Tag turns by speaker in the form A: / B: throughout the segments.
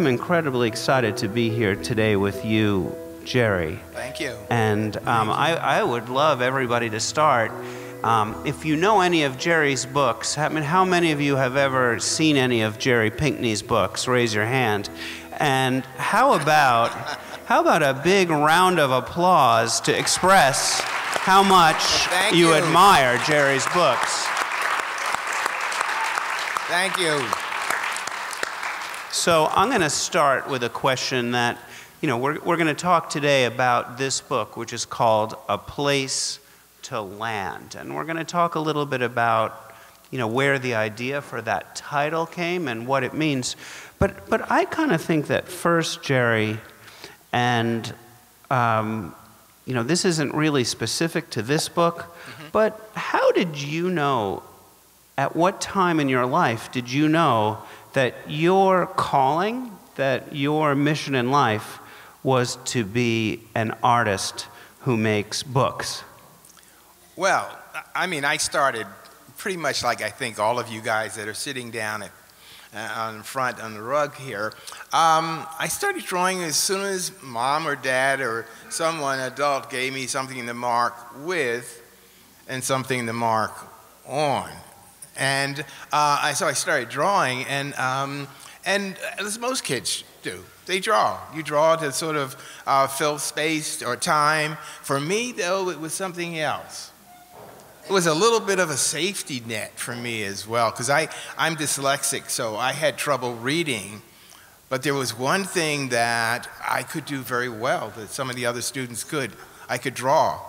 A: I'm incredibly excited to be here today with you, Jerry.
B: Thank you.
A: And um, I, I would love everybody to start. Um, if you know any of Jerry's books, I mean, how many of you have ever seen any of Jerry Pinkney's books? Raise your hand. And how about how about a big round of applause to express how much
B: Thank
A: you
B: you.
A: admire Jerry's books?
B: Thank you.
A: So I'm going to start with a question that, you know, we're, we're going to talk today about this book, which is called A Place to Land. And we're going to talk a little bit about, you know, where the idea for that title came and what it means. But, but I kind of think that first, Jerry, and, um, you know, this isn't really specific to this book, but how did you know, at what time in your life did you know that your calling, that your mission in life was to be an artist who makes books?
B: Well, I mean, I started pretty much like I think all of you guys that are sitting down at, uh, on front on the rug here. Um, I started drawing as soon as mom or dad or someone adult gave me something to mark with and something to mark on. And uh, I, so I started drawing, and, um, and as most kids do, they draw. You draw to sort of uh, fill space or time. For me, though, it was something else. It was a little bit of a safety net for me as well, because I'm dyslexic, so I had trouble reading. But there was one thing that I could do very well that some of the other students could. I could draw.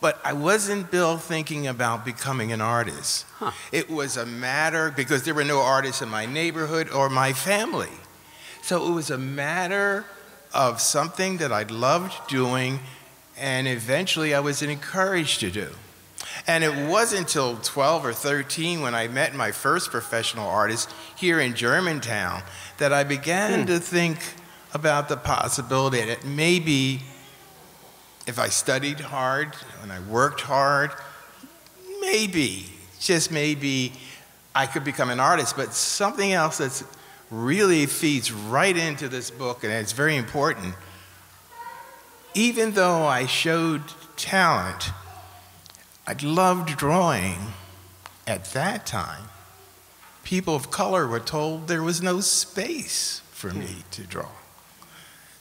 B: But I wasn't, Bill, thinking about becoming an artist.
A: Huh.
B: It was a matter, because there were no artists in my neighborhood or my family. So it was a matter of something that I loved doing, and eventually I was encouraged to do. And it wasn't until 12 or 13 when I met my first professional artist here in Germantown that I began hmm. to think about the possibility that maybe if I studied hard and I worked hard, maybe, just maybe, I could become an artist. But something else that's really feeds right into this book, and it's very important. Even though I showed talent, I loved drawing at that time. People of color were told there was no space for me to draw.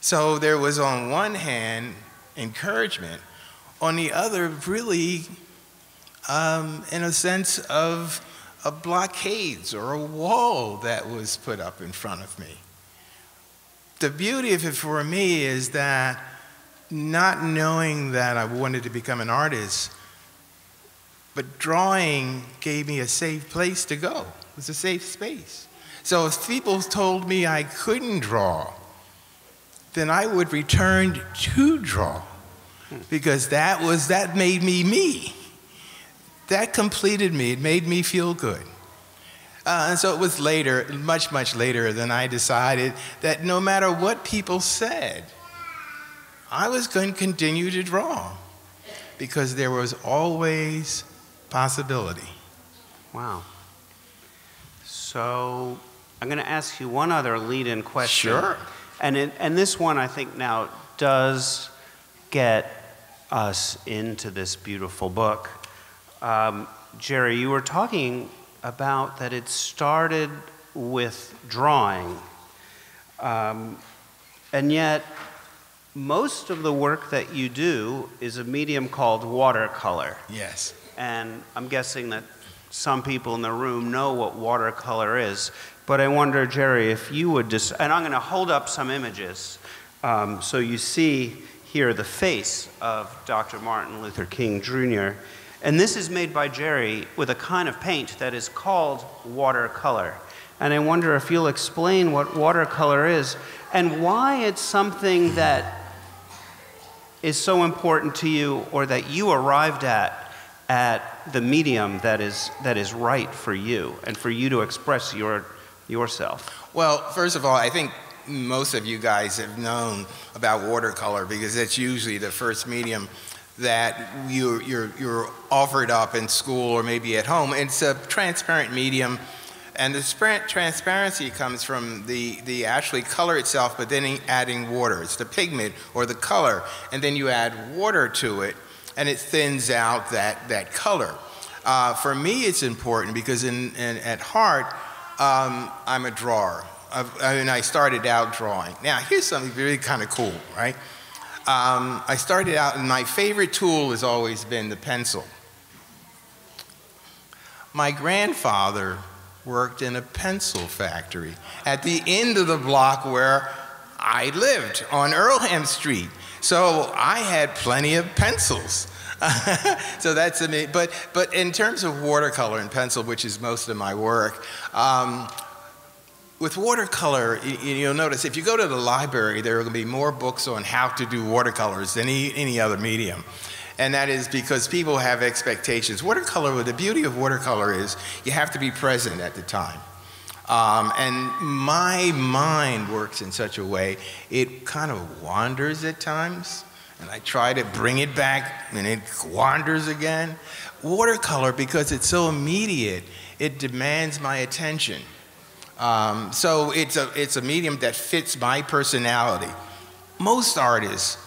B: So there was, on one hand, encouragement, on the other, really, um, in a sense of a blockades or a wall that was put up in front of me. The beauty of it for me is that not knowing that I wanted to become an artist, but drawing gave me a safe place to go. It was a safe space. So if people told me I couldn't draw, then I would return to draw because that was that made me me. That completed me. It made me feel good. Uh, and so it was later, much, much later, than I decided that no matter what people said, I was going to continue to draw because there was always possibility.
A: Wow. So I'm going to ask you one other lead in question.
B: Sure.
A: And, it, and this one, I think, now does get us into this beautiful book. Um, Jerry, you were talking about that it started with drawing, um, and yet most of the work that you do is a medium called watercolor.
B: Yes.
A: And I'm guessing that some people in the room know what watercolor is. But I wonder, Jerry, if you would just, and I'm going to hold up some images um, so you see here the face of Dr. Martin Luther King Jr. And this is made by Jerry with a kind of paint that is called watercolor. And I wonder if you'll explain what watercolor is and why it's something that is so important to you or that you arrived at at the medium that is, that is right for you and for you to express your, yourself?
B: Well, first of all, I think most of you guys have known about watercolor because that's usually the first medium that you, you're, you're offered up in school or maybe at home. It's a transparent medium And the transparency comes from the, the actually color itself, but then adding water. It's the pigment or the color, and then you add water to it, and it thins out that, that color. Uh, for me, it's important because in, in at heart, um, I'm a drawer. I mean, I started out drawing. Now, here's something really kind of cool, right? Um, I started out, and my favorite tool has always been the pencil. My grandfather worked in a pencil factory at the end of the block where I lived on Earlham Street. So I had plenty of pencils. so that's amazing. But, but in terms of watercolor and pencil, which is most of my work, um, with watercolor, you, will notice if you go to the library, there are going to be more books on how to do watercolors than any, any other medium. And that is because people have expectations. Watercolor, the beauty of watercolor is you have to be present at the time. Um, and my mind works in such a way, it kind of wanders at times. And I try to bring it back, and it wanders again. Watercolor, because it's so immediate, it demands my attention. Um, so it's a, it's a medium that fits my personality. Most artists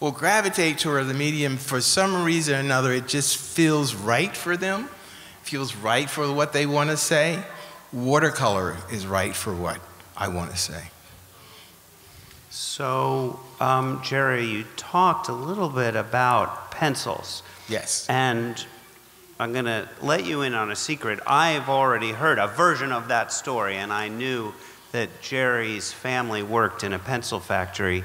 B: will gravitate toward the medium for some reason or another. It just feels right for them, feels right for what they want to say. Watercolor is right for what I want to say.
A: So, um, Jerry, you talked a little bit about pencils.
B: Yes.
A: And I'm going to let you in on a secret. I've already heard a version of that story, and I knew that Jerry's family worked in a pencil factory.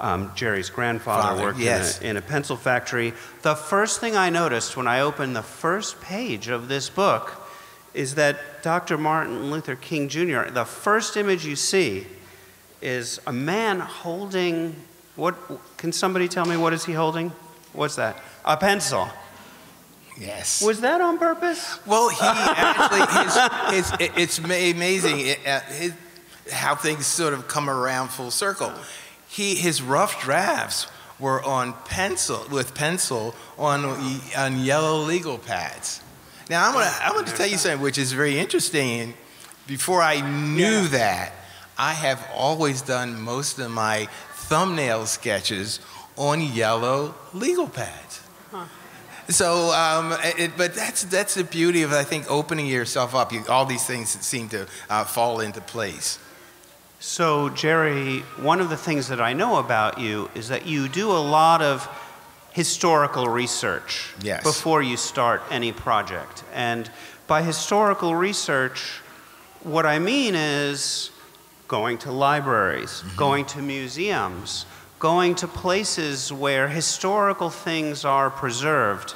A: Um, Jerry's grandfather
B: Father,
A: worked
B: yes.
A: in, a, in a pencil factory. The first thing I noticed when I opened the first page of this book is that Dr. Martin Luther King Jr., the first image you see is a man holding what can somebody tell me what is he holding? What's that? A pencil.
B: Yes.
A: Was that on purpose?
B: Well, he actually, his, his, it's amazing uh, his, how things sort of come around full circle. He, his rough drafts were on pencil, with pencil on, on yellow legal pads. Now, I'm gonna, I'm gonna tell you something which is very interesting. Before I knew yeah. that, I have always done most of my thumbnail sketches on yellow legal pads. Huh. So, um, it, but that's, that's the beauty of, I think, opening yourself up. You, all these things seem to uh, fall into place.
A: So, Jerry, one of the things that I know about you is that you do a lot of historical research
B: yes.
A: before you start any project. And by historical research, what I mean is going to libraries, mm-hmm. going to museums, going to places where historical things are preserved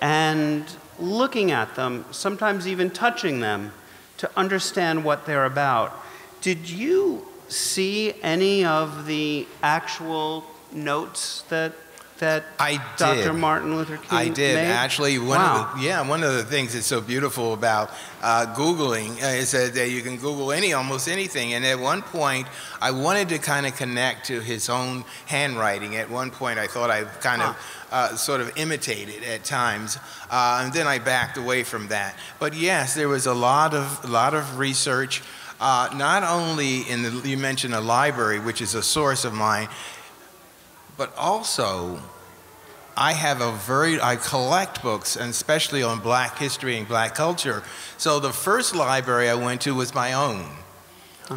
A: and looking at them, sometimes even touching them to understand what they're about. Did you see any of the actual notes that that
B: I
A: Dr. Martin Luther King I
B: did
A: made?
B: actually. One
A: wow.
B: of the, yeah, one of the things that's so beautiful about uh, Googling uh, is that you can Google any almost anything. And at one point, I wanted to kind of connect to his own handwriting. At one point, I thought I kind huh. of uh, sort of imitated at times, uh, and then I backed away from that. But yes, there was a lot of a lot of research. Uh, not only in the you mentioned a library, which is a source of mine, but also I have a very, I collect books, and especially on black history and black culture. So the first library I went to was my own.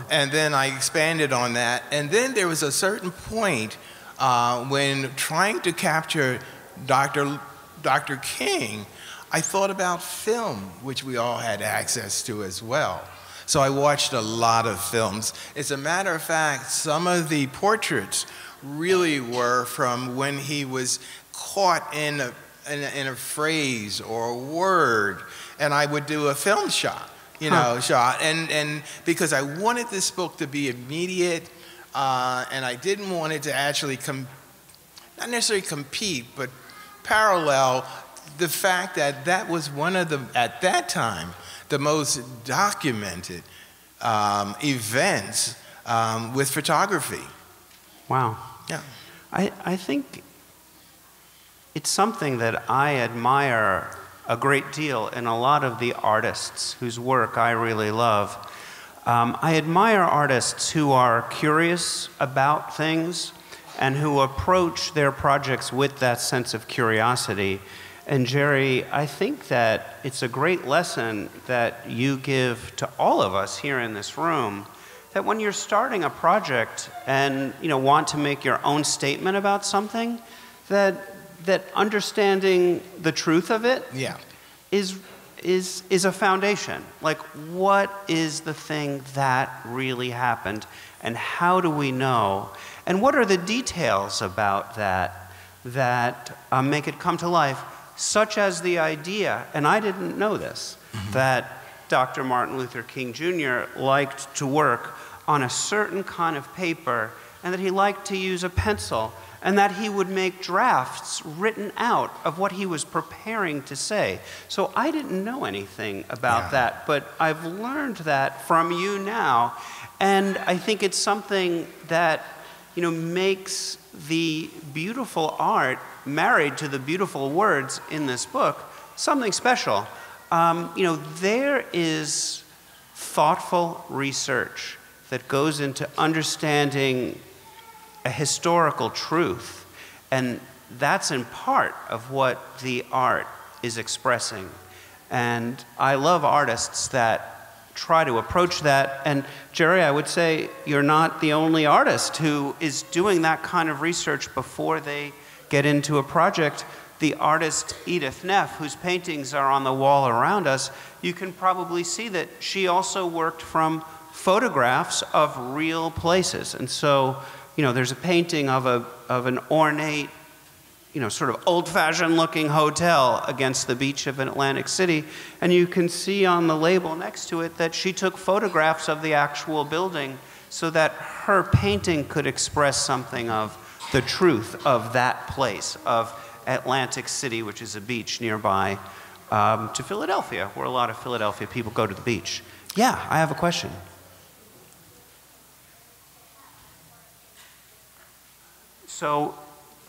B: And then I expanded on that. And then there was a certain point uh, when trying to capture Dr. Dr. King, I thought about film, which we all had access to as well. So I watched a lot of films. As a matter of fact, some of the portraits really were from when he was caught in a, in a, in a phrase or a word, and I would do a film shot, you know, huh. shot, and, and because I wanted this book to be immediate, uh, and I didn't want it to actually com- not necessarily compete, but parallel the fact that that was one of the at that time the most documented um, events um, with photography.
A: Wow.
B: Yeah.
A: I, I think it's something that I admire a great deal in a lot of the artists whose work I really love. Um, I admire artists who are curious about things and who approach their projects with that sense of curiosity. And Jerry, I think that it's a great lesson that you give to all of us here in this room that when you're starting a project and you know want to make your own statement about something that that understanding the truth of it
B: Yeah.
A: is is is a foundation. Like what is the thing that really happened and how do we know? And what are the details about that that uh, make it come to life such as the idea and I didn't know this that Dr. Martin Luther King Jr. liked to work on a certain kind of paper and that he liked to use a pencil and that he would make drafts written out of what he was preparing to say. So I didn't know anything about
B: Yeah.
A: that, but I've learned that from you now. And I think it's something that, you know, makes the beautiful art married to the beautiful words in this book something special. Um, you know, there is thoughtful research that goes into understanding a historical truth. And that's in part of what the art is expressing. And I love artists that try to approach that. And Jerry, I would say you're not the only artist who is doing that kind of research before they get into a project. The artist Edith Neff, whose paintings are on the wall around us, you can probably see that she also worked from photographs of real places. And so, you know, there's a painting of, a, of an ornate, you know, sort of old fashioned looking hotel against the beach of an Atlantic City. And you can see on the label next to it that she took photographs of the actual building so that her painting could express something of the truth of that place, of Atlantic City, which is a beach nearby um, to Philadelphia, where a lot of Philadelphia people go to the beach. Yeah, I have a question. So,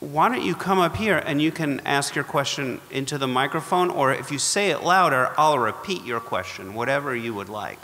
A: why don't you come up here and you can ask your question into the microphone, or if you say it louder, I'll repeat your question, whatever you would like.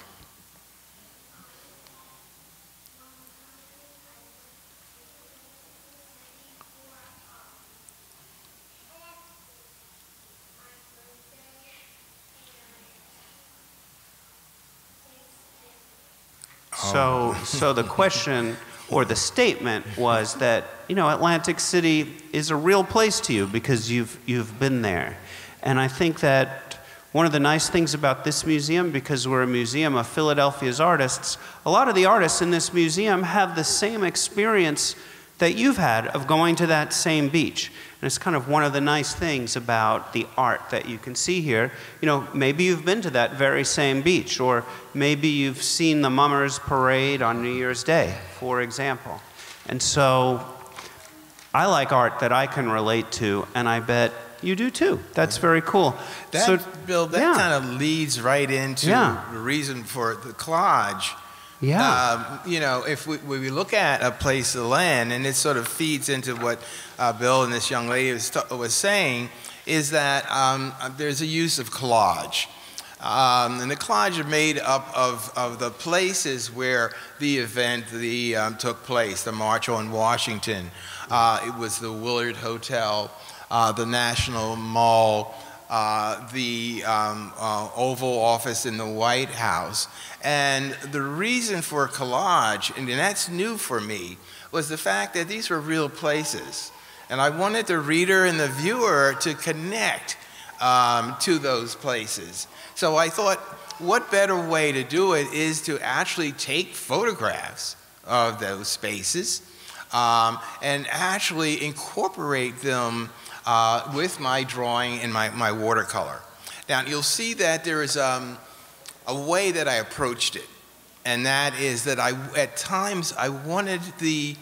A: So, the question or the statement was that you know Atlantic City is a real place to you because you've you've been there, and I think that one of the nice things about this museum, because we're a museum of Philadelphia's artists, a lot of the artists in this museum have the same experience that you've had of going to that same beach. And it's kind of one of the nice things about the art that you can see here. You know, maybe you've been to that very same beach, or maybe you've seen the Mummers Parade on New Year's Day, for example. And so I like art that I can relate to, and I bet you do too. That's very cool.
B: That,
A: so,
B: Bill, that
A: yeah.
B: kind of leads right into
A: Yeah.
B: the reason for the collage.
A: Yeah.
B: Um, you know, if we, we look at a place of land, and it sort of feeds into what uh, Bill and this young lady was, was saying, is that um, there's a use of collage. Um, and the collage are made up of, of the places where the event the, um, took place, the March on Washington. Uh, it was the Willard Hotel, uh, the National Mall, uh, the um, uh, Oval Office in the White House. And the reason for collage, and that's new for me, was the fact that these were real places. And I wanted the reader and the viewer to connect um, to those places. So I thought, what better way to do it is to actually take photographs of those spaces um, and actually incorporate them uh, with my drawing and my, my watercolor. Now, you'll see that there is um, a way that I approached it, and that is that I, at times, I wanted the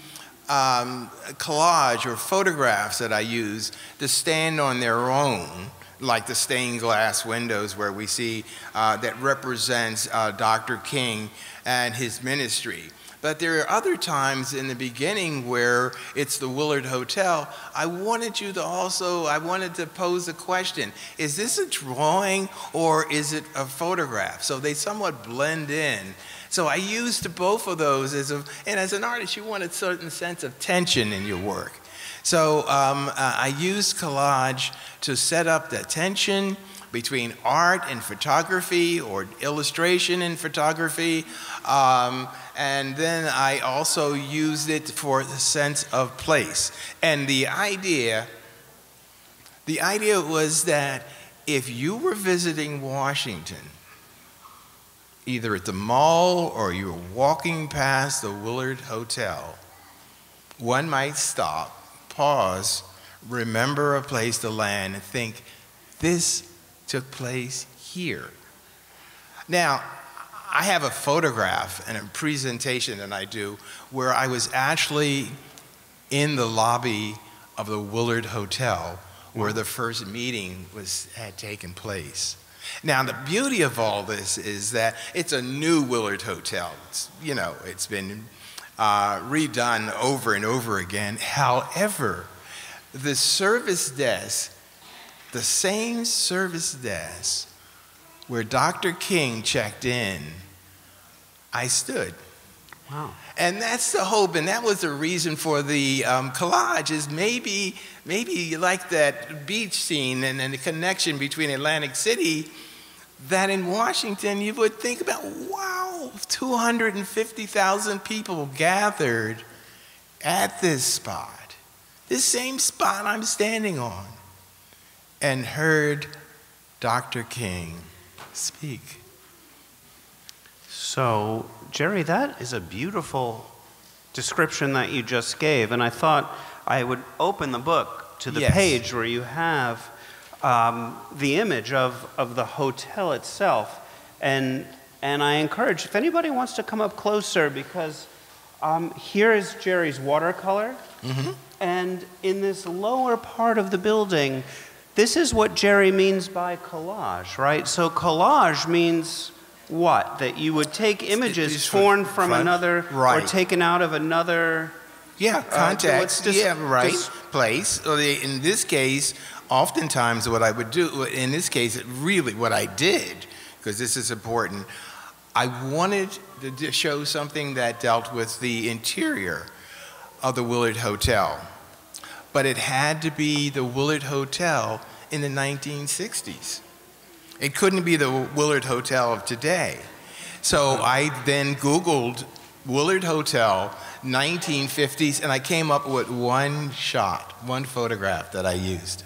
B: um, collage or photographs that I use to stand on their own, like the stained glass windows where we see uh, that represents uh, Dr. King and his ministry. But there are other times in the beginning where it's the Willard Hotel. I wanted you to also, I wanted to pose a question. Is this a drawing or is it a photograph? So they somewhat blend in. So I used both of those as a, and as an artist, you want a certain sense of tension in your work. So um, uh, I used collage to set up the tension between art and photography or illustration and photography. Um, and then I also used it for the sense of place. And the idea, the idea was that if you were visiting Washington, either at the mall or you were walking past the Willard Hotel, one might stop, pause, remember a place to land, and think, this took place here. Now, I have a photograph and a presentation that I do where I was actually in the lobby of the Willard Hotel where the first meeting was had taken place. Now, the beauty of all this is that it's a new Willard Hotel. It's, you know, it's been uh, redone over and over again. However, the service desk, the same service desk where Dr. King checked in, I stood.
A: Wow.
B: And that's the hope, and that was the reason for the um, collage. Is maybe maybe you like that beach scene and, and the connection between Atlantic City. That in Washington you would think about, wow, 250,000 people gathered at this spot, this same spot I'm standing on, and heard Dr. King speak.
A: So, Jerry, that is a beautiful description that you just gave. And I thought I would open the book to the
B: Yes.
A: page where you have um, the image of, of the hotel itself. And, and I encourage, if anybody wants to come up closer, because um, here is Jerry's watercolor. And in this lower part of the building, this is what Jerry means by collage, right? So collage means what? That you would take images torn
B: from-
A: another or taken out of another.
B: Yeah, uh,
A: let's
B: context.
A: just-
B: yeah, right. Place. In this case, oftentimes what I would do, in this case, it really what I did, because this is important, I wanted to show something that dealt with the interior of the Willard Hotel. But it had to be the Willard Hotel in the 1960s. It couldn't be the Willard Hotel of today. So I then Googled Willard Hotel 1950s, and I came up with one shot, one photograph that I used.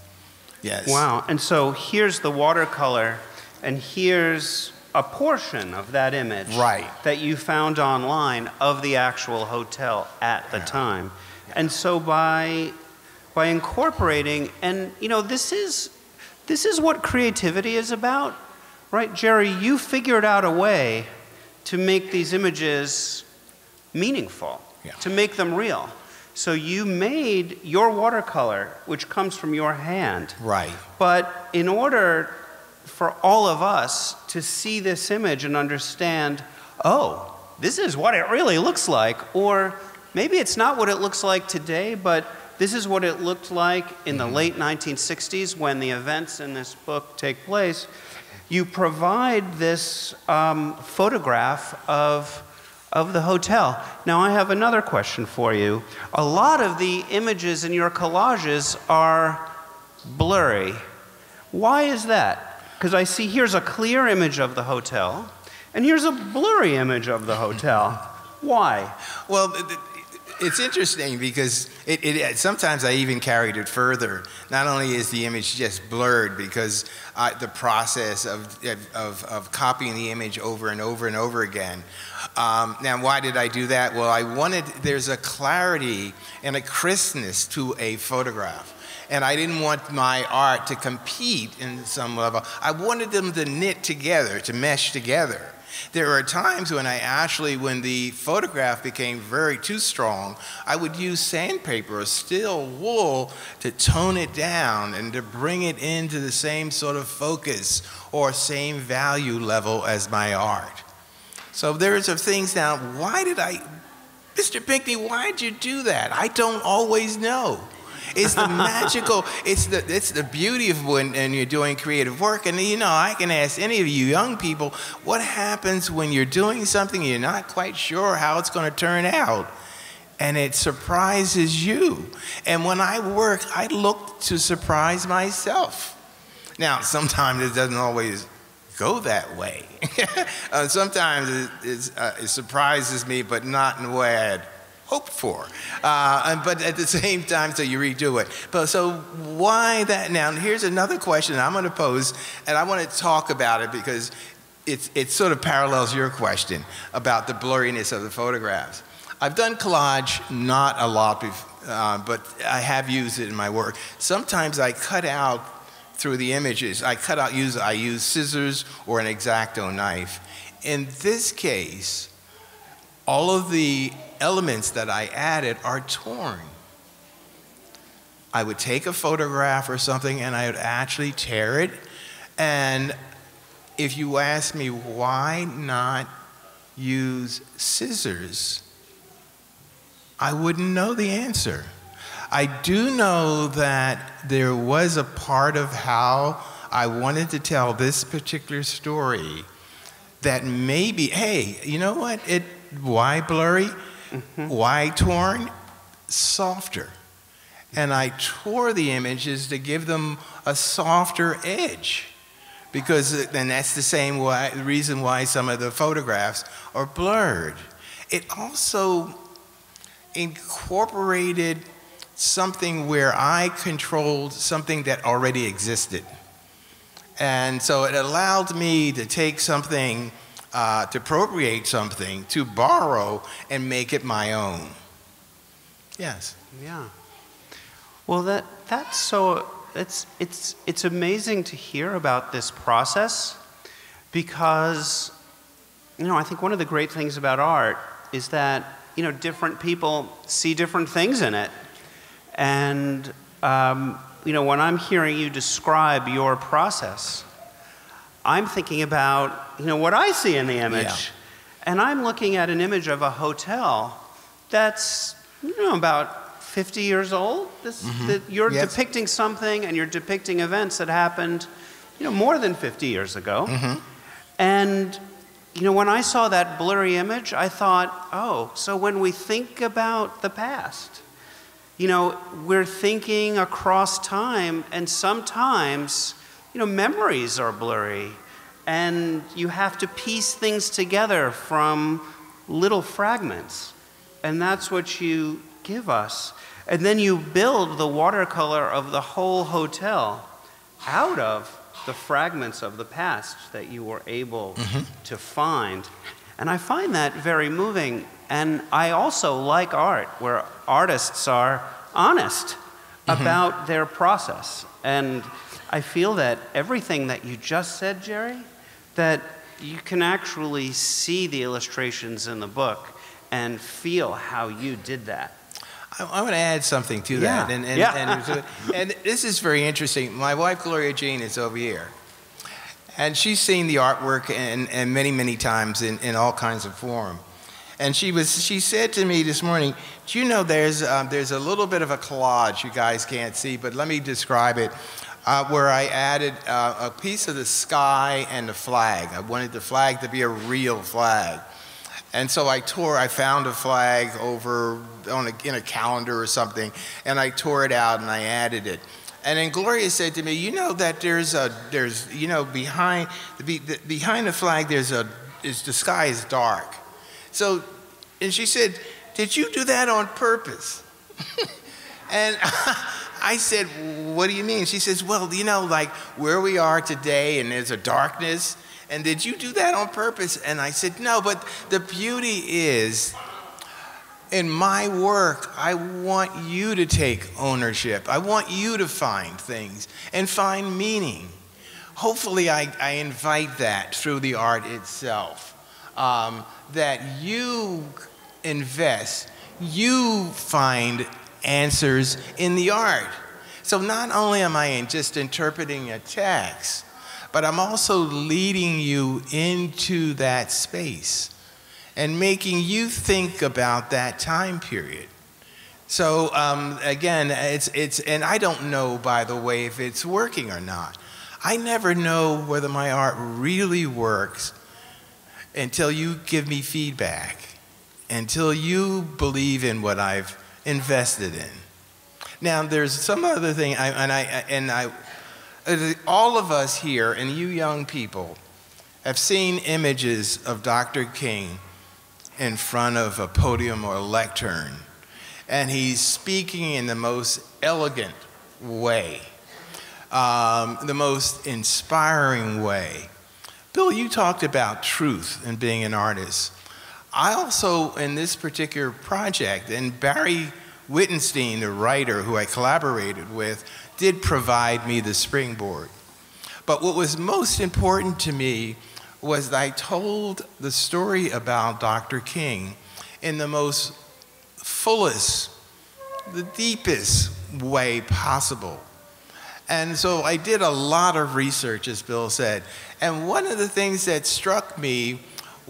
B: Yes.
A: Wow. And so here's the watercolor, and here's a portion of that image
B: Right.
A: that you found online of the actual hotel at the time. And so by by incorporating and you know this is this is what creativity is about. Right, Jerry, you figured out a way to make these images meaningful,
B: Yeah.
A: to make them real. So you made your watercolor, which comes from your hand,
B: Right.
A: but in order for all of us to see this image and understand, oh, this is what it really looks like, or maybe it's not what it looks like today, but this is what it looked like in the late 1960s when the events in this book take place, you provide this um, photograph of of the hotel. Now, I have another question for you. A lot of the images in your collages are blurry. Why is that? Because I see here's a clear image of the hotel, and here's a blurry image of the hotel. Why?
B: Well, it's interesting because it, it, sometimes I even carried it further. Not only is the image just blurred because uh, the process of, of, of copying the image over and over and over again. Um, now, why did I do that? Well, I wanted, there's a clarity and a crispness to a photograph. And I didn't want my art to compete in some level. I wanted them to knit together, to mesh together. There are times when I actually, when the photograph became very too strong, I would use sandpaper or steel wool to tone it down and to bring it into the same sort of focus or same value level as my art. So there's of things now, why did I Mr. Pinkney, why did you do that? I don't always know. It's the magical, it's the, it's the beauty of when and you're doing creative work. And you know, I can ask any of you young people, what happens when you're doing something and you're not quite sure how it's going to turn out? And it surprises you. And when I work, I look to surprise myself. Now, sometimes it doesn't always go that way. uh, sometimes it, uh, it, surprises me, but not in the way I had hoped for. Uh, but at the same time, so you redo it. But so why that? Now, here's another question I'm going to pose, and I want to talk about it because it's, it sort of parallels your question about the blurriness of the photographs. I've done collage not a lot, uh, but I have used it in my work. Sometimes I cut out through the images. I cut out, use, I use scissors or an X-Acto knife. In this case, all of the elements that I added are torn. I would take a photograph or something and I would actually tear it. And if you ask me why not use scissors, I wouldn't know the answer. I do know that there was a part of how I wanted to tell this particular story that maybe, hey, you know what? It why blurry? Mm-hmm. Why torn? Softer. And I tore the images to give them a softer edge. Because then that's the same why, reason why some of the photographs are blurred. It also incorporated something where I controlled something that already existed. And so it allowed me to take something, uh, to appropriate something, to borrow and make it my own. Yes.
A: Yeah. Well, that, that's so, it's, it's, it's amazing to hear about this process because, you know, I think one of the great things about art is that, you know, different people see different things in it. And, um, you know, when I'm hearing you describe your process, I'm thinking about, you know, what I see in the image. Yeah. And I'm looking at an image of a hotel that's, you know, about 50 years old. This, mm-hmm. that you're yes. depicting something and you're depicting events that happened, you know, more than 50 years ago. Mm-hmm. And, you know, when I saw that blurry image, I thought, oh, so when we think about the past, you know, we're thinking across time, and sometimes, you know, memories are blurry, and you have to piece things together from little fragments. And that's what you give us. And then you build the watercolor of the whole hotel out of the fragments of the past that you were able mm-hmm. to find. And I find that very moving. And I also like art where artists are honest mm-hmm. about their process. And I feel that everything that you just said, Jerry, that you can actually see the illustrations in the book and feel how you did that.
B: I, I want to add something to
A: that.
B: Yeah.
A: And, and, yeah.
B: and, and this is very interesting. My wife, Gloria Jean, is over here. And she's seen the artwork and, and many, many times in, in all kinds of form. And she, was, she said to me this morning, Do you know there's, um, there's a little bit of a collage you guys can't see, but let me describe it. Uh, where I added uh, a piece of the sky and the flag. I wanted the flag to be a real flag. And so I tore, I found a flag over on a, in a calendar or something, and I tore it out and I added it. And then Gloria said to me, "You know that there's a there's you know behind the, behind the flag there's a is the sky is dark, so, and she said, Did you do that on purpose? and I said, What do you mean? She says, Well, you know, like where we are today and there's a darkness. And did you do that on purpose? And I said, No, but the beauty is in my work, I want you to take ownership. I want you to find things and find meaning. Hopefully, I, I invite that through the art itself um, that you invest, you find answers in the art. So not only am I just interpreting a text, but I'm also leading you into that space. and making you think about that time period. So um, again, it's, it's, and I don't know, by the way, if it's working or not. I never know whether my art really works until you give me feedback, until you believe in what I've invested in. Now, there's some other thing, I, and I, and I, all of us here, and you young people, have seen images of Dr. King in front of a podium or a lectern, and he's speaking in the most elegant way, um, the most inspiring way. Bill, you talked about truth and being an artist. I also, in this particular project, and Barry Wittenstein, the writer who I collaborated with, did provide me the springboard. But what was most important to me was that I told the story about Dr. King in the most fullest, the deepest way possible. And so I did a lot of research, as Bill said. And one of the things that struck me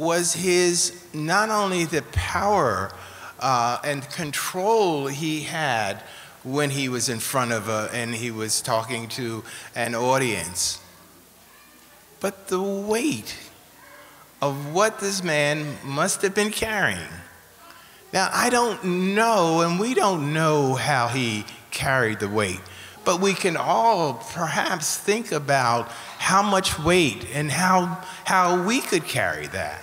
B: was his not only the power uh, and control he had when he was in front of a, and he was talking to an audience, but the weight of what this man must have been carrying. Now, I don't know, and we don't know how he carried the weight, but we can all perhaps think about how much weight and how, how we could carry that.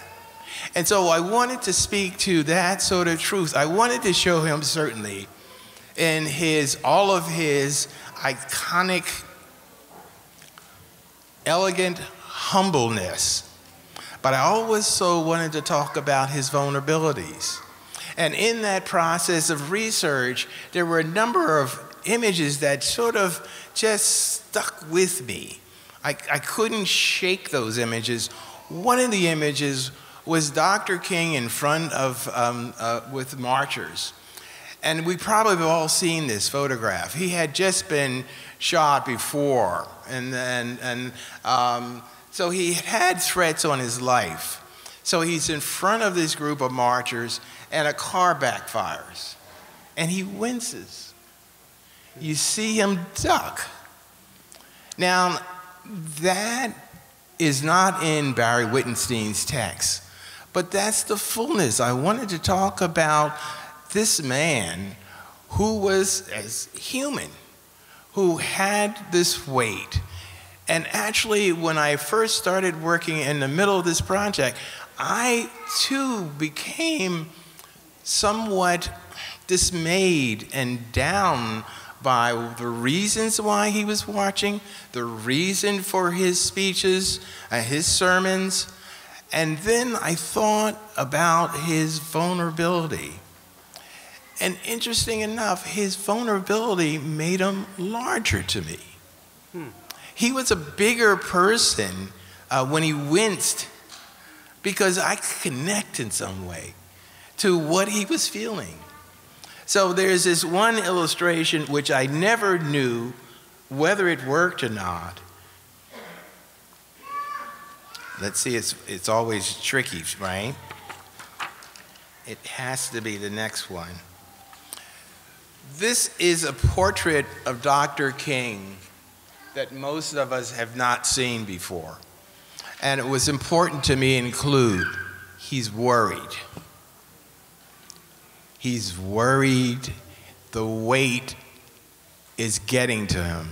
B: And so I wanted to speak to that sort of truth. I wanted to show him certainly in his all of his iconic elegant humbleness. But I also wanted to talk about his vulnerabilities. And in that process of research, there were a number of images that sort of just stuck with me. I, I couldn't shake those images. One of the images was Dr. King in front of, um, uh, with marchers. And we probably have all seen this photograph. He had just been shot before, and, and, and um, so he had threats on his life. So he's in front of this group of marchers, and a car backfires, and he winces. You see him duck. Now, that is not in Barry Wittenstein's text. But that's the fullness. I wanted to talk about this man who was as human, who had this weight. And actually, when I first started working in the middle of this project, I too became somewhat dismayed and down by the reasons why he was watching, the reason for his speeches, uh, his sermons, and then I thought about his vulnerability. And interesting enough, his vulnerability made him larger to me. Hmm. He was a bigger person uh, when he winced because I could connect in some way to what he was feeling. So there's this one illustration which I never knew whether it worked or not. Let's see, it's, it's always tricky, right? It has to be the next one. This is a portrait of Dr. King that most of us have not seen before. And it was important to me include he's worried. He's worried the weight is getting to him.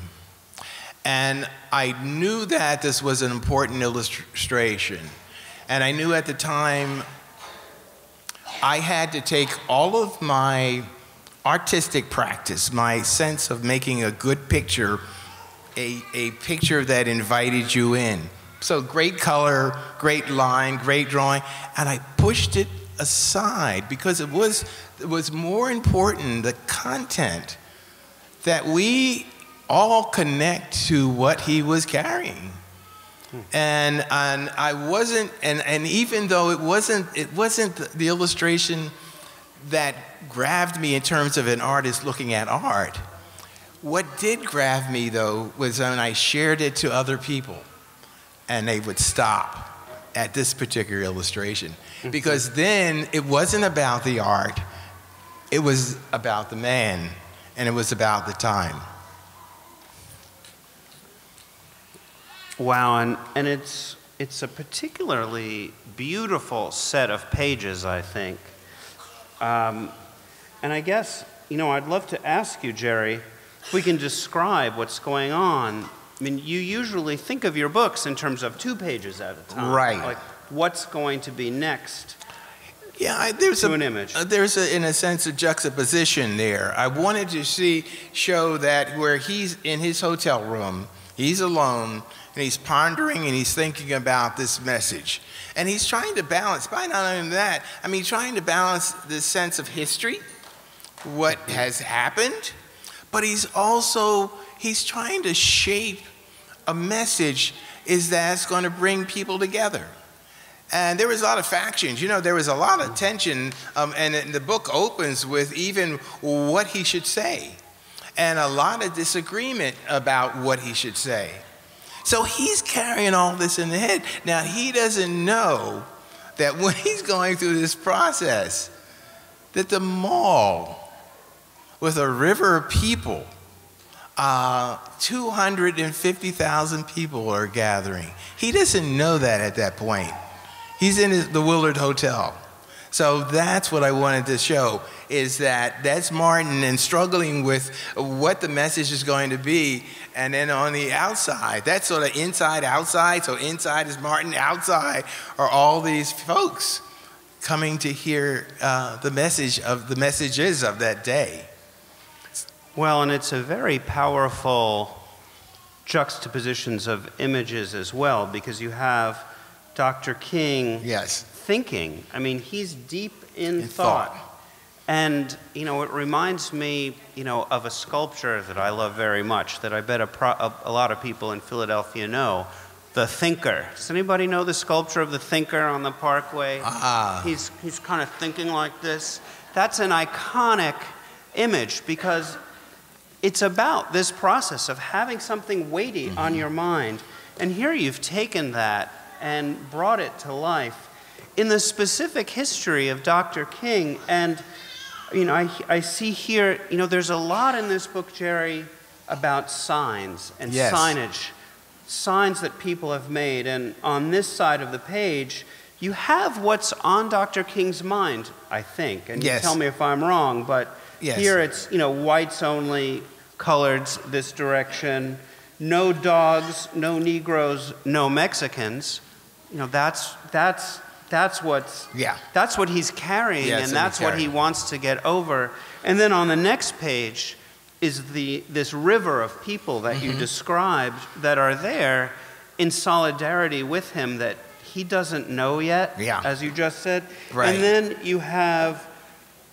B: And I knew that this was an important illustration. And I knew at the time I had to take all of my artistic practice, my sense of making a good picture, a, a picture that invited you in. So great color, great line, great drawing, and I pushed it aside because it was, it was more important, the content, that we all connect to what he was carrying. Hmm. And, and I wasn't, and, and even though it wasn't, it wasn't the illustration that grabbed me in terms of an artist looking at art, what did grab me though was when I shared it to other people and they would stop at this particular illustration mm-hmm. because then it wasn't about the art, it was about the man and it was about the time.
A: Wow, and, and it's, it's a particularly beautiful set of pages, I think. Um, and I guess, you know, I'd love to ask you, Jerry, if we can describe what's going on. I mean, you usually think of your books in terms of two pages at a time.
B: Right.
A: Like, what's going to be next?
B: Yeah, I, there's
A: To
B: a,
A: an image.
B: uh, there's a, in a sense a juxtaposition there. I wanted to see show that where he's in his hotel room, he's alone and he's pondering and he's thinking about this message, and he's trying to balance. By not only that, I mean trying to balance the sense of history, what has happened, but he's also he's trying to shape a message is that's going to bring people together. And there was a lot of factions. You know, there was a lot of tension, um, and the book opens with even what he should say, and a lot of disagreement about what he should say. So he's carrying all this in the head. Now, he doesn't know that when he's going through this process, that the mall with a river of people, uh, 250,000 people are gathering. He doesn't know that at that point. He's in the Willard Hotel. So that's what I wanted to show is that that's Martin and struggling with what the message is going to be. And then on the outside, that's sort of inside, outside. So inside is Martin, outside are all these folks coming to hear uh, the message of the messages of that day.
A: Well, and it's a very powerful juxtapositions of images as well, because you have Dr. King
B: Yes.
A: thinking. I mean, he's deep in,
B: In
A: thought.
B: thought.
A: And, you know, it reminds me, you know, of a sculpture that I love very much that I bet a, pro- a, a lot of people in Philadelphia know. The Thinker. Does anybody know the sculpture of the Thinker on the Parkway?
B: Ah.
A: He's, he's kind of thinking like this. That's an iconic image because it's about this process of having something weighty on your mind. And here you've taken that and brought it to life in the specific history of Dr. King. And, you know, I, I see here, you know, there's a lot in this book, Jerry, about signs and
B: Yes.
A: signage, signs that people have made. And on this side of the page, you have what's on Dr. King's mind, I think. And
B: Yes.
A: you tell me if I'm wrong, but
B: Yes.
A: here it's, you know, whites only, coloreds this direction, no dogs, no Negroes, no Mexicans. You know, that's, that's, that's what's,
B: Yeah.
A: that's what he's carrying,
B: Yes,
A: and that's what he wants to get over. And then on the next page is the, this river of people that
B: Mm-hmm.
A: you described that are there in solidarity with him that he doesn't know yet,
B: Yeah.
A: as you just said.
B: Right.
A: And then you have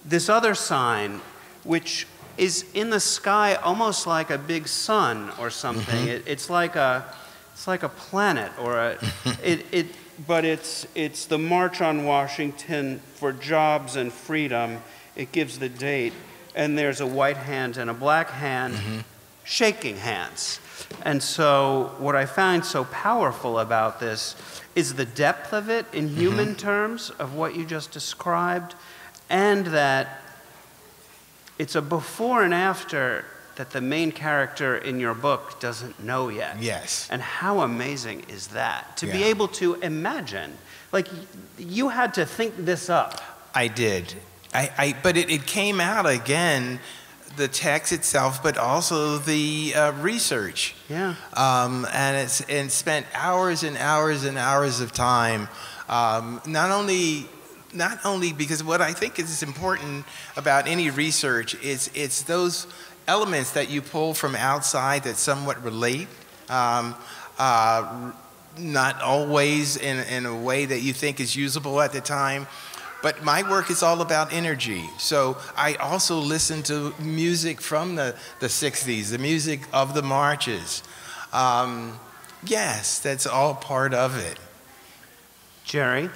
A: this other sign, which is in the sky almost like a big sun or something. It, it's like a, it's like a planet or a, it, it, but it's, it's the March on Washington for Jobs and Freedom. It gives the date, and there's a white hand and a black hand mm-hmm. shaking hands. And so, what I find so powerful about this is the depth of it in mm-hmm. human terms of what you just described, and that it's a before and after that the main character in your book doesn't know yet.
B: Yes.
A: And how amazing is that? To be able to imagine. Like, you had to think this up.
B: I did. I, I, but it, it came out again, the text itself, but also the uh, research.
A: Yeah.
B: Um, and it's and spent hours and hours and hours of time, um, not only not only because what I think is important about any research is it's those elements that you pull from outside that somewhat relate. Um, uh, not always in, in a way that you think is usable at the time. But my work is all about energy. So I also listen to music from the, the 60s, the music of the marches. Um, yes, that's all part of it.
A: Jerry,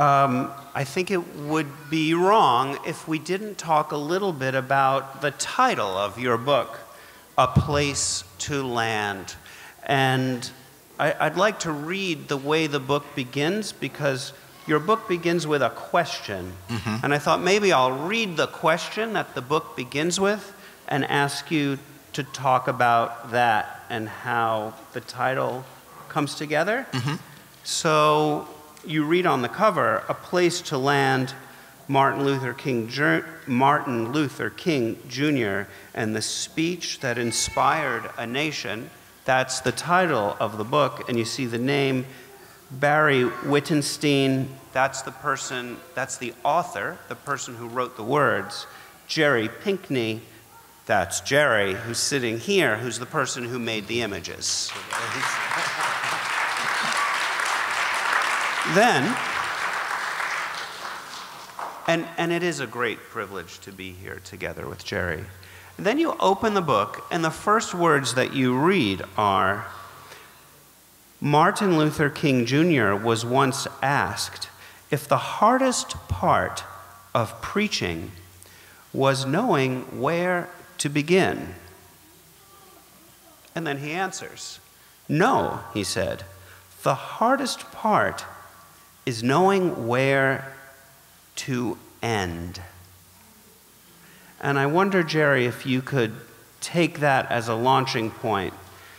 A: um, I think it would be wrong if we didn't talk a little bit about the title of your book, A Place to Land. And I, would like to read the way the book begins because your book begins with a question. Mm-hmm. And I thought maybe I'll read the question that the book begins with and ask you to talk about that and how the title comes together. Mm-hmm. So you read on the cover, A Place to Land, Martin Luther King, Martin Luther King Jr., and the speech that inspired a nation. That's the title of the book, and you see the name Barry Wittenstein. That's the person, that's the author, the person who wrote the words. Jerry Pinkney, that's Jerry, who's sitting here, who's the person who made the images. then, and, and it is a great privilege to be here together with Jerry. Then you open the book, and the first words that you read are Martin Luther King Jr. was once asked if the hardest part of preaching was knowing where to begin. And then he answers, No, he said, the hardest part is knowing where to end. And I wonder, Jerry, if you could take that as a launching point.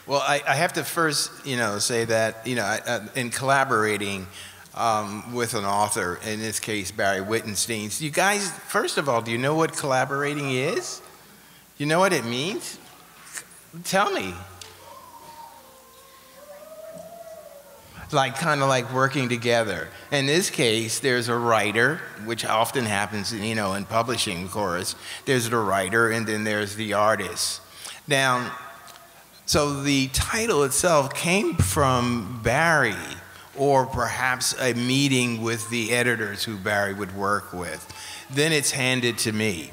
B: Well, I, I have to first, you know, say that, you know, uh, in collaborating um, with an author, in this case, Barry Wittenstein, you guys, first of all, do you know what collaborating is? You know what it means? Tell me. Like kind of like working together. In this case, there's a writer, which often happens, you know, in publishing, of course. There's the writer, and then there's the artist. Now, so the title itself came from Barry, or perhaps a meeting with the editors who Barry would work with. Then it's handed to me.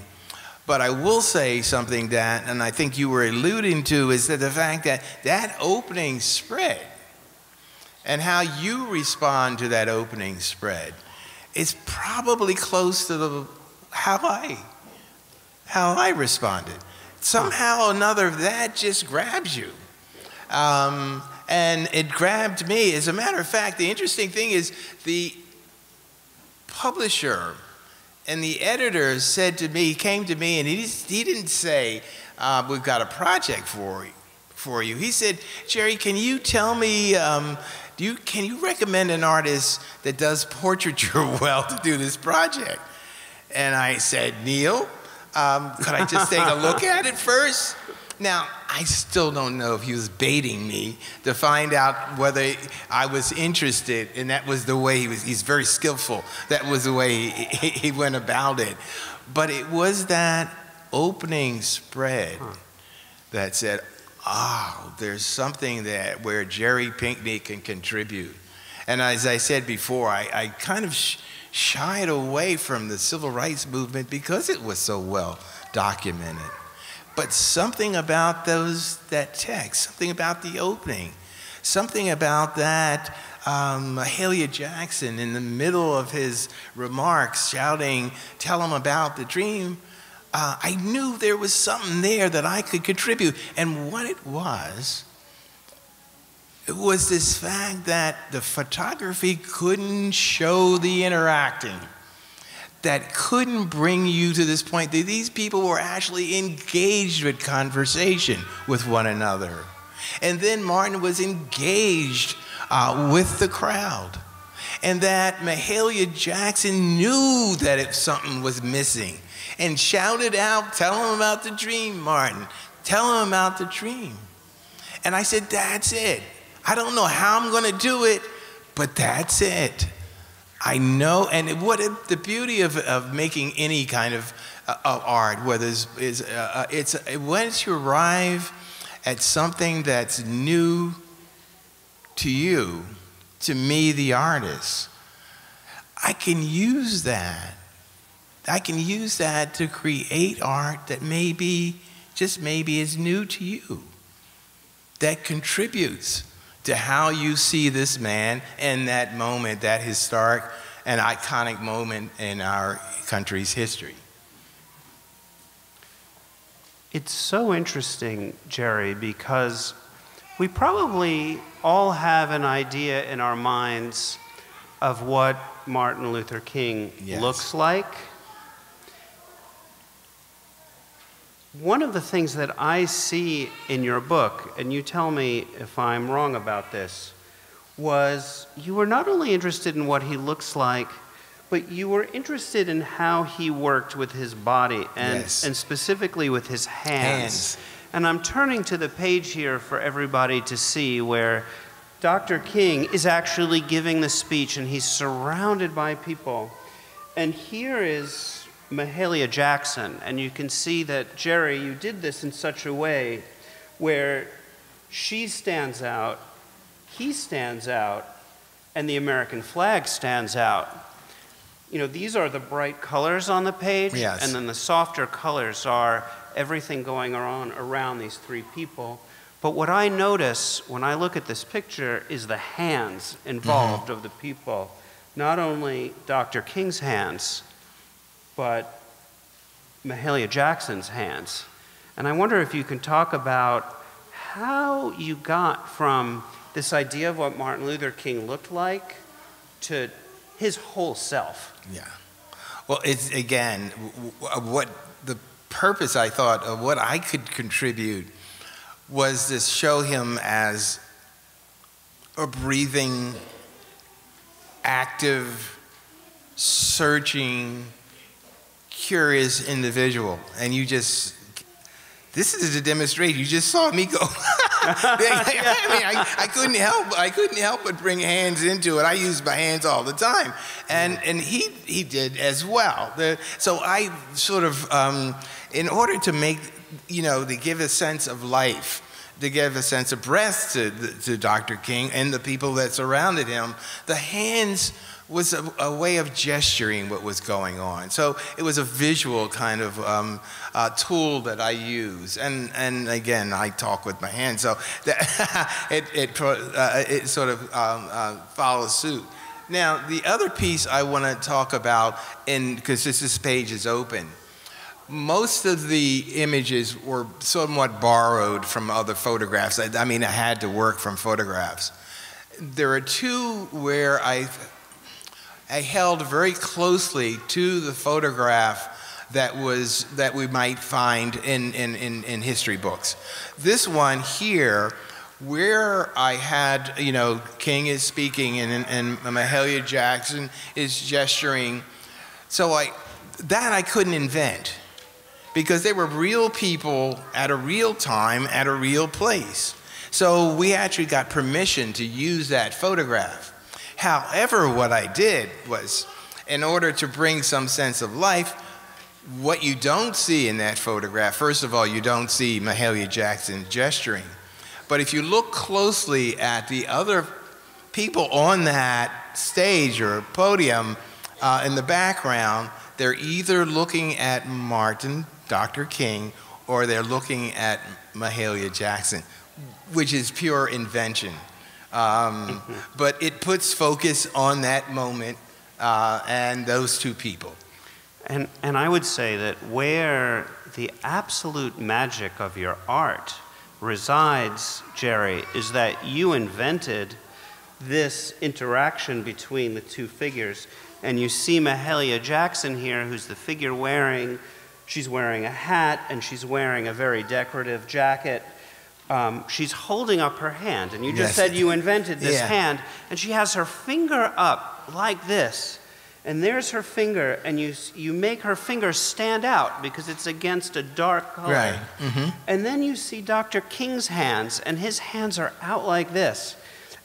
B: But I will say something that, and I think you were alluding to, is that the fact that that opening spread and how you respond to that opening spread is probably close to the, how I how I responded. Somehow or another, that just grabs you. Um, and it grabbed me. As a matter of fact, the interesting thing is the publisher and the editor said to me, came to me, and he, he didn't say, uh, We've got a project for you. For you. He said, Jerry, can you tell me um, do you, can you recommend an artist that does portraiture well to do this project? And I said, Neal, um, could I just take a look at it first? Now, I still don't know if he was baiting me to find out whether I was interested, and that was the way he was. He's very skillful. That was the way he, he went about it. But it was that opening spread that said, oh, there's something that where Jerry Pinkney can contribute. And as I said before, I, I kind of sh- shied away from the civil rights movement because it was so well documented. But something about those that text, something about the opening, something about that um, Mahalia Jackson in the middle of his remarks shouting, "Tell him about the dream." Uh, I knew there was something there that I could contribute. And what it was, it was this fact that the photography couldn't show the interacting, that couldn't bring you to this point that these people were actually engaged with conversation with one another. And then Martin was engaged uh, with the crowd. And that Mahalia Jackson knew that if something was missing, and shouted out, Tell him about the dream, Martin. Tell him about the dream. And I said, That's it. I don't know how I'm going to do it, but that's it. I know, and what the beauty of, of making any kind of, uh, of art, whether it's, is, uh, uh it's once you arrive at something that's new to you, to me, the artist, I can use that I can use that to create art that maybe, just maybe, is new to you, that contributes to how you see this man in that moment, that historic and iconic moment in our country's history.
A: It's so interesting, Jerry, because we probably all have an idea in our minds of what Martin Luther King
B: Yes.
A: looks like. One of the things that I see in your book, and you tell me if I'm wrong about this, was you were not only interested in what he looks like, but you were interested in how he worked with his body and,
B: Yes.
A: and specifically with his hands.
B: Hands.
A: And I'm turning to the page here for everybody to see where Dr. King is actually giving the speech and he's surrounded by people. And here is Mahalia Jackson. And you can see that, Jerry, you did this in such a way where she stands out, he stands out, and the American flag stands out. You know, these are the bright colors on the page,
B: Yes.
A: and then the softer colors are everything going on around these three people. But what I notice when I look at this picture is the hands involved mm-hmm. of the people. Not only Dr. King's hands, but Mahalia Jackson's hands. And I wonder if you can talk about how you got from this idea of what Martin Luther King looked like to his whole self.
B: Yeah. Well, it's again w- uh, what the purpose I thought of what I could contribute was to show him as a breathing, active, searching, curious individual. And you just, this is a demonstration. You just saw me go. I mean, I, I couldn't help. I couldn't help but bring hands into it. I use my hands all the time, and and he he did as well. The, so I sort of, um, in order to make, you know, to give a sense of life, to give a sense of breath to to Dr. King and the people that surrounded him, the hands was a, a way of gesturing what was going on. So it was a visual kind of um, uh, tool that I use. And, and again, I talk with my hands, so that it, it, uh, it sort of um, uh, follows suit. Now, the other piece I want to talk about, because this, this page is open, most of the images were somewhat borrowed from other photographs. I, I mean, I had to work from photographs. There are two where I I held very closely to the photograph that was that we might find in, in, in, in history books. This one here, where I had, you know, King is speaking and, and Mahalia Jackson is gesturing. So I, that I couldn't invent because they were real people at a real time at a real place. So we actually got permission to use that photograph. However, what I did was, in order to bring some sense of life, what you don't see in that photograph, first of all, you don't see Mahalia Jackson gesturing. But if you look closely at the other people on that stage or podium uh, in the background, they're either looking at Martin, Dr. King, or they're looking at Mahalia Jackson, which is pure invention. Um, but it puts focus on that moment uh, and those two people.
A: And, and I would say that where the absolute magic of your art resides, Jerry, is that you invented this interaction between the two figures. And you see Mahalia Jackson here, who's the figure wearing, she's wearing a hat and she's wearing a very decorative jacket. Um, she's holding up her hand, and you just
B: Yes.
A: said you invented this
B: Yeah.
A: hand, and she has her finger up like this. And there's her finger, and you, you make her finger stand out because it's against a dark color.
B: Right. hmm
A: And then you see Dr. King's hands, and his hands are out like this.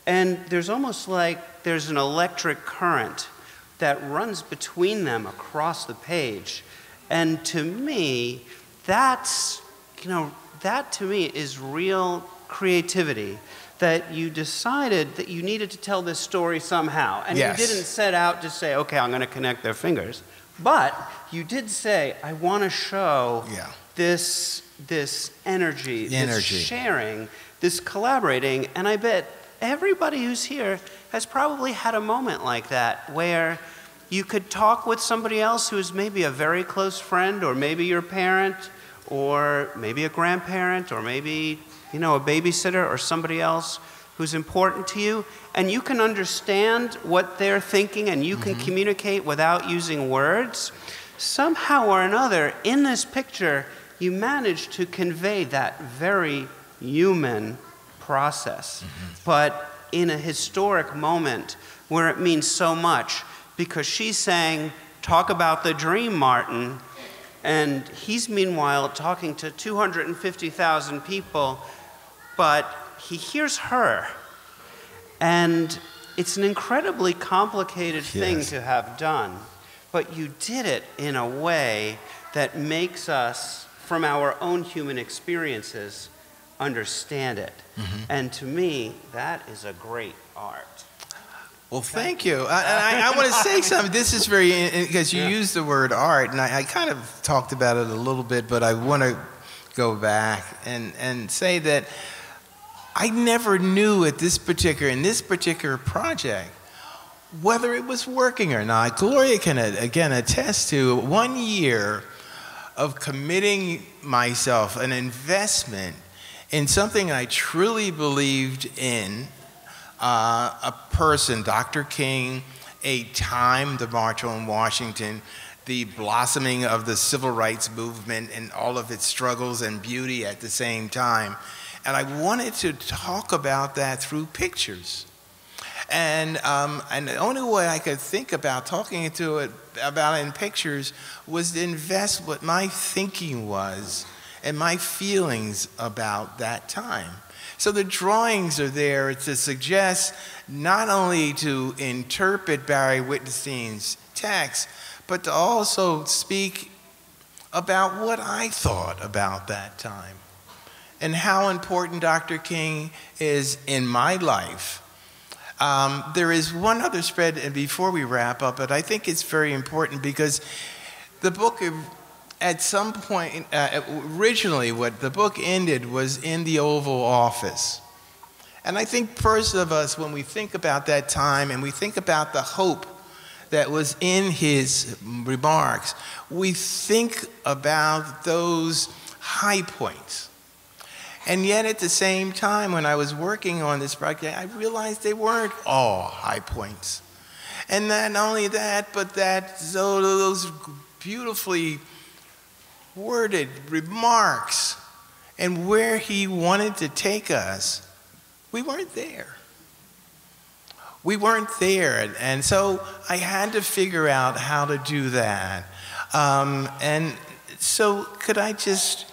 A: And there's almost like there's an electric current that runs between them across the page. And to me, that's, you know, that to me is real creativity. That you decided that you needed to tell this story somehow. And
B: Yes.
A: you didn't set out to say, okay, I'm going to connect their fingers. But you did say, I want to show
B: Yeah.
A: this this energy,
B: Energy.
A: this sharing, this collaborating, and I bet everybody who's here has probably had a moment like that where you could talk with somebody else who is maybe a very close friend or maybe your parent or maybe a grandparent or maybe you know, a babysitter or somebody else who's important to you, and you can understand what they're thinking and you can mm-hmm. communicate without using words, somehow or another, in this picture, you manage to convey that very human process. Mm-hmm. But in a historic moment where it means so much, because she's saying, Talk about the dream, Martin. And he's meanwhile talking to 250,000 people, but he hears her. And it's an incredibly complicated thing to have done, but you did it in a way that makes us, from our own human experiences, understand it. Mm-hmm. And to me, that is a great art.
B: Well, thank you. I, and I, I want to say something. This is very, because you yeah. used the word art, and I, I, kind of talked about it a little bit, but I want to go back and, and say that I never knew at this particular, in this particular project, whether it was working or not. Gloria can, again, attest to one year of committing myself, an investment in something I truly believed in uh, a person, Dr. King, a time, the March on Washington, the blossoming of the civil rights movement and all of its struggles and beauty at the same time. And I wanted to talk about that through pictures. And, um, and the only way I could think about talking to it about it in pictures was to invest what my thinking was and my feelings about that time. So the drawings are there to suggest not only to interpret Barry Wittenstein's text, but to also speak about what I thought about that time and how important Dr. King is in my life. Um, there is one other spread, and before we wrap up, but I think it's very important because the book at some point, uh, originally, what the book ended was in the Oval Office. And I think first of us, when we think about that time and we think about the hope that was in his remarks, we think about those high points. And yet, at the same time, when I was working on this project, I realized they weren't all high points. And not only that, but that those beautifully worded remarks and where he wanted to take us, we weren't there. We weren't there. And so I had to figure out how to do that. Um, and so, could I just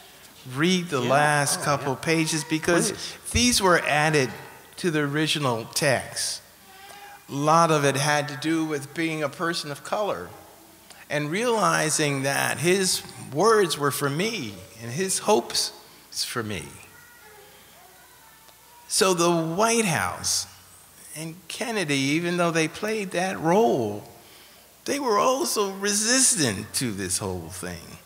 B: read the yeah. last oh, couple yeah. pages? Because Please. these were added to the original text. A lot of it had to do with being a person of color and realizing that his words were for me and his hopes for me. So the White House and Kennedy, even though they played that role, they were also resistant to this whole thing.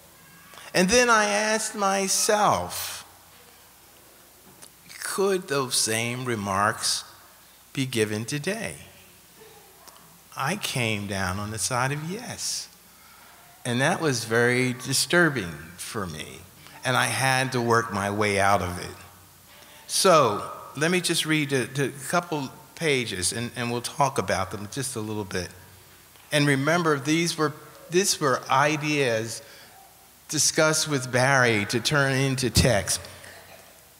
B: And then I asked myself, could those same remarks be given today? I came down on the side of yes. And that was very disturbing for me. And I had to work my way out of it. So let me just read a, a couple pages and, and we'll talk about them just a little bit. And remember, these were, these were ideas discussed with Barry to turn into text.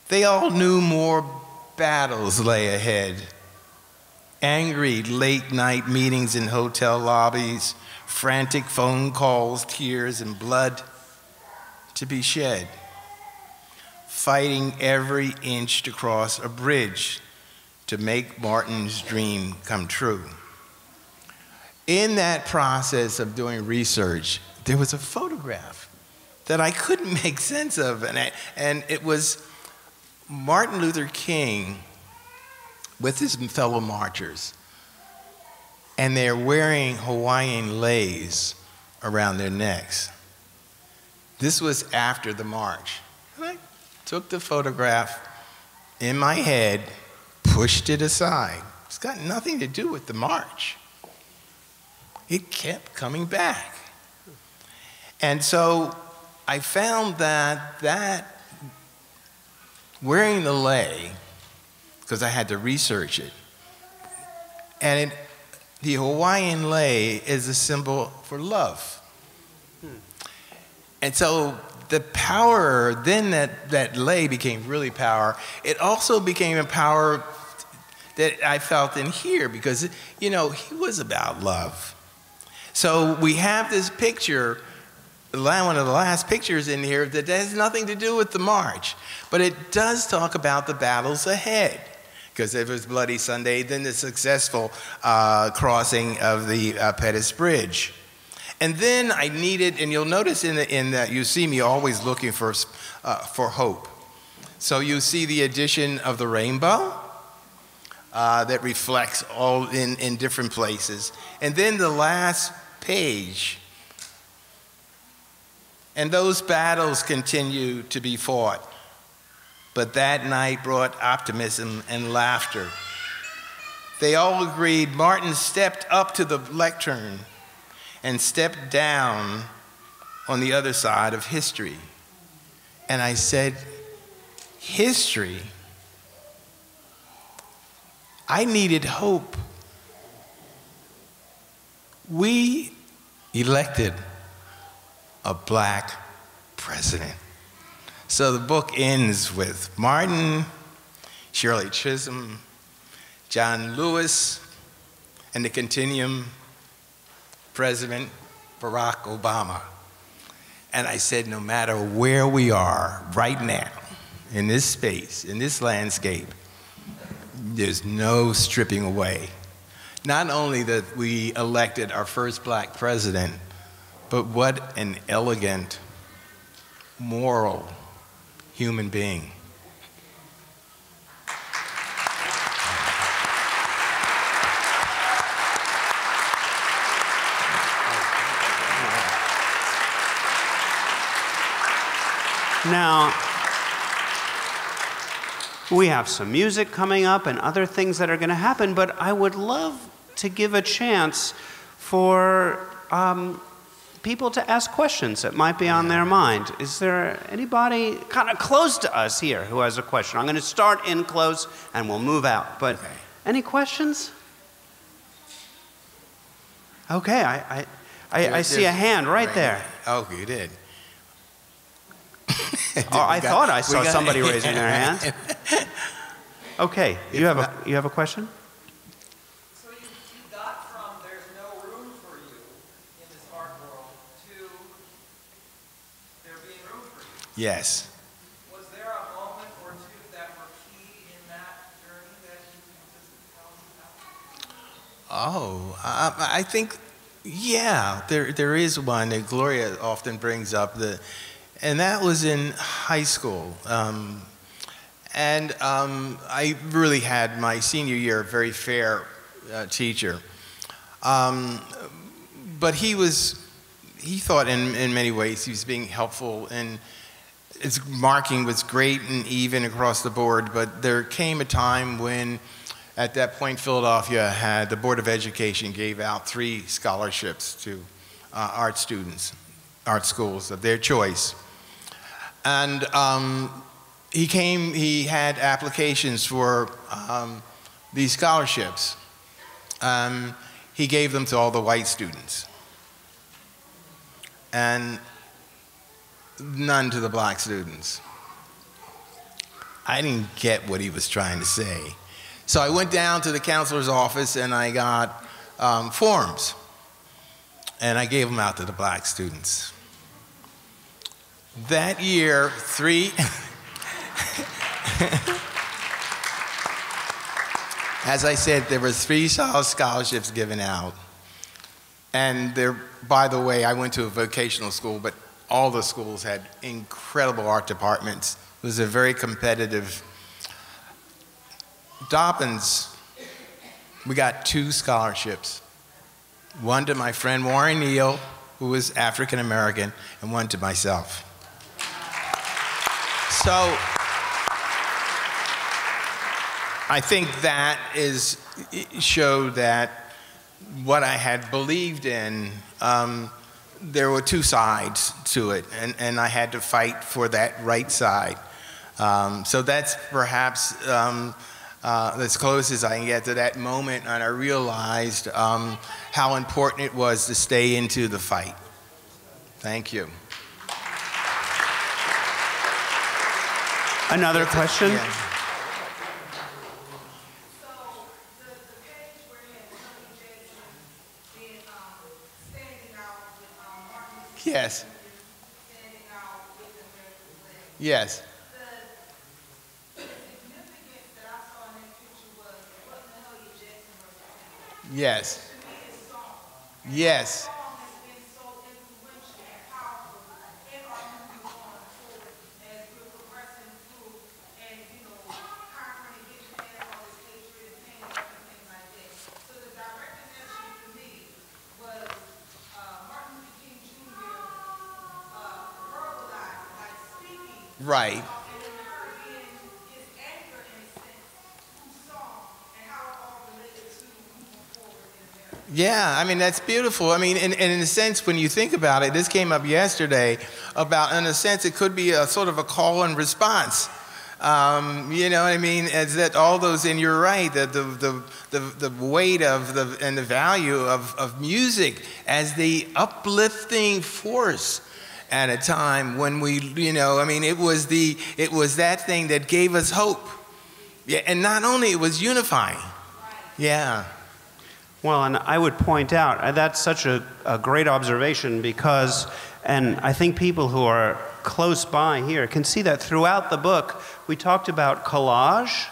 B: They all knew more battles lay ahead. Angry late night meetings in hotel lobbies, frantic phone calls, tears, and blood to be shed, fighting every inch to cross a bridge to make Martin's dream come true. In that process of doing research, there was a photograph that I couldn't make sense of, and, I, and it was Martin Luther King with his fellow marchers and they're wearing Hawaiian leis around their necks. This was after the march. I took the photograph in my head, pushed it aside. It's got nothing to do with the march. It kept coming back. And so I found that that wearing the lei, because I had to research it, and it, the Hawaiian lei is a symbol for love. Hmm. And so the power, then that, that lei became really power. It also became a power that I felt in here because, you know, he was about love. So we have this picture, one of the last pictures in here, that has nothing to do with the march, but it does talk about the battles ahead. Because it was Bloody Sunday, then the successful uh, crossing of the uh, Pettus Bridge. And then I needed, and you'll notice in, the, in that you see me always looking for, uh, for hope. So you see the addition of the rainbow uh, that reflects all in, in different places. And then the last page. And those battles continue to be fought. But that night brought optimism and laughter. They all agreed. Martin stepped up to the lectern and stepped down on the other side of history. And I said, History? I needed hope. We elected a black president. So the book ends with Martin, Shirley Chisholm, John Lewis, and the continuum President Barack Obama. And I said, no matter where we are right now, in this space, in this landscape, there's no stripping away. Not only that we elected our first black president, but what an elegant, moral human being.
A: Now, we have some music coming up and other things that are going to happen, but I would love to give a chance for um, people to ask questions that might be on their mind. Is there anybody kind of close to us here who has a question? I'm going to start in close and we'll move out. But okay. any questions? Okay, I, I, I, I see a hand right there.
B: Oh, you did.
A: oh, I got, thought I saw somebody raising their hand. Okay, you have a you have a question?
C: So you, you got from there's no room for you in this art world to there being room for you.
B: Yes.
C: Was there a moment or two that were key in that journey that you can just tell us about?
B: Oh, I, I think, yeah, there there is one that Gloria often brings up the and that was in high school. Um, and um, I really had my senior year a very fair uh, teacher. Um, but he was, he thought in, in many ways he was being helpful and his marking was great and even across the board, but there came a time when at that point Philadelphia had, the Board of Education gave out three scholarships to uh, art students, art schools of their choice. And um, he came, he had applications for um, these scholarships. Um, he gave them to all the white students. And none to the black students. I didn't get what he was trying to say. So I went down to the counselor's office and I got um, forms. And I gave them out to the black students. That year, three. As I said, there were three scholarships given out. And there, by the way, I went to a vocational school, but all the schools had incredible art departments. It was a very competitive. Dobbins, we got two scholarships. One to my friend Warren Neal, who was African American, and one to myself. So I think that is showed that what I had believed in, um, there were two sides to it, and, and I had to fight for that right side. Um, so that's perhaps um, uh, as close as I can get to that moment, and I realized um, how important it was to stay into the fight. Thank you.
A: Another question?
B: Yeah.
D: So the, the page where you had Tony Jackson being, um, standing out with, um, Martin Luther King
B: Yes,
D: standing out with the American flag.
B: yes,
D: The, the significance that I saw in that picture was it wasn't the Hellier Jackson
B: yes,
D: it's song.
B: yes,
D: Song has been so influential and powerful in our movement going forward as we're progressing through and, you know, conquering and getting past all this hatred and pain and everything like that. So the direct connection to me was, uh, Martin Luther King Jr., uh, verbalized, like speaking
B: right.
D: and then her being his anchor in a sense, through song and how it all related to moving forward in America.
B: Yeah, I mean, that's beautiful. I mean, and, and in a sense, when you think about it, this came up yesterday about, in a sense, it could be a sort of a call and response. Um, you know what I mean? Is that all those, and you're right, that the, the, the, the weight of the, and the value of, of music as the uplifting force at a time when we, you know, I mean, it was the, it was that thing that gave us hope. Yeah, and not only it was unifying. Yeah.
A: Well, and I would point out uh, that's such a, a great observation because, and I think people who are close by here can see that throughout the book, we talked about collage.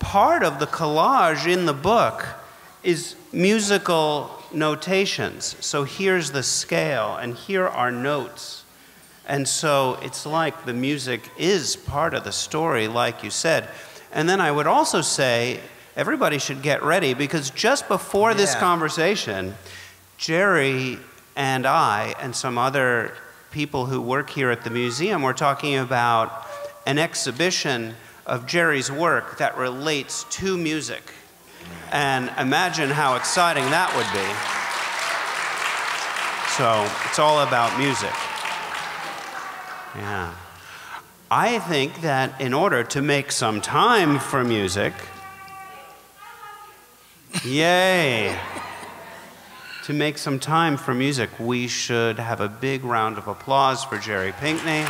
A: Part of the collage in the book is musical notations. So here's the scale, and here are notes. And so it's like the music is part of the story, like you said. And then I would also say everybody should get ready because just before this conversation, Jerry and I and some other people who work here at the museum were talking about an exhibition of Jerry's work that relates to music. And imagine how exciting that would be. So it's all about music. Yeah. I think that in order to make some time for music, yay, to make some time for music, we should have a big round of applause for Jerry Pinkney.